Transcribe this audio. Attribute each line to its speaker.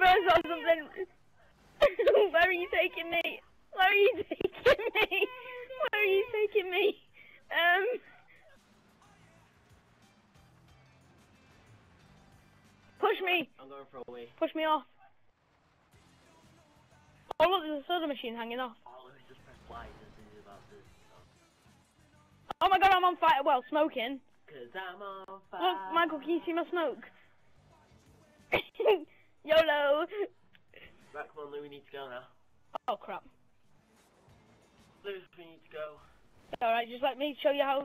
Speaker 1: reverse or something.
Speaker 2: Where are you taking me? Where are you taking me? Where are you taking me? Um. Push me.
Speaker 1: I'm going for a wee.
Speaker 2: Push me off. Oh look, there's a soda machine hanging off.
Speaker 1: Oh.
Speaker 2: Oh my god, I'm on fire. Well, smoking.
Speaker 1: Cause I'm on fire. Look, Michael, can you see my
Speaker 2: smoke? YOLO!
Speaker 1: Right, come on, Lou, we need to go now.
Speaker 2: Oh crap.
Speaker 1: Lou, we need to go.
Speaker 2: Alright, just let me show you how